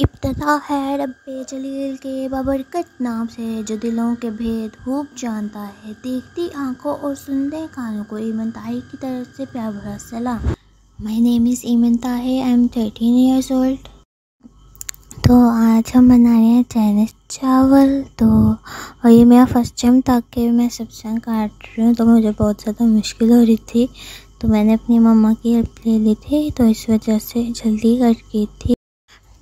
इब्तदा है रब्बे जलील के बबरकत नाम से, जो दिलों के भेद खूब जानता है। देखती आँखों और सुनते कानों को ईमन ताही की तरफ़ से प्यार भरा सलाम। माय नेम इज़ ईमन ताहे I am thirteen years old तो आज हम बना रहे हैं चाइनीज़ चावल। तो और ये मेरा फ़र्स्ट टाइम था कि मैं सब्ज़ियाँ काट रही हूँ तो मुझे बहुत ज़्यादा मुश्किल हो रही थी। तो मैंने अपनी मम्मा की हेल्प ले ली थी तो इस वजह से जल्दी कट गई थी।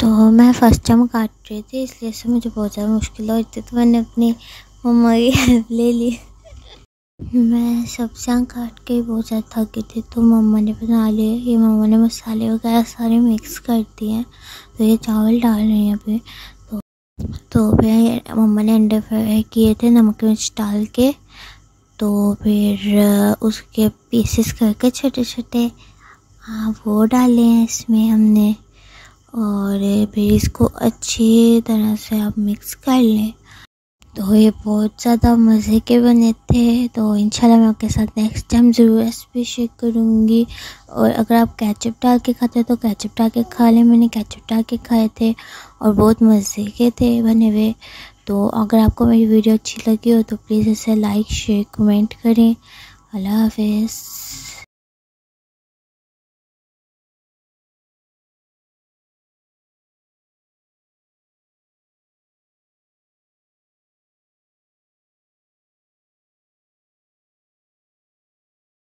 तो मैं फ़र्स्ट टाइम काट रही थी, इसलिए से मुझे बहुत ज़्यादा मुश्किल हो रही थी तो मैंने अपनी मम्मा की हेल्प ले ली। मैं सब्ज़ियाँ काट के बहुत ज़्यादा थक गई थी तो मम्मा ने बना लिए। ये मम्मा ने मसाले वगैरह सारे मिक्स कर दिए हैं। तो ये चावल डाल रहे हैं अभी। तो तो फिर मम्मा ने अंडे फ्राई किए थे, नमक मिर्च डाल के। तो फिर, उसके पीसेस करके छोटे छोटे हाँ वो डाले हैं इसमें हमने। और फिर इसको अच्छी तरह से आप मिक्स कर लें। तो ये बहुत ज़्यादा मज़े के बने थे। तो इंशाल्लाह मैं आपके साथ नेक्स्ट टाइम ज़रूर रेसिपी शेयर करूँगी। और अगर आप केचप डाल के खाते तो केचप डाल के खा लें। मैंने केचप डाल के खाए थे और बहुत मज़े के थे बने हुए। तो अगर आपको मेरी वीडियो अच्छी लगी हो तो प्लीज़ इसे लाइक शेयर कमेंट करें। अल्लाह हाफिज़।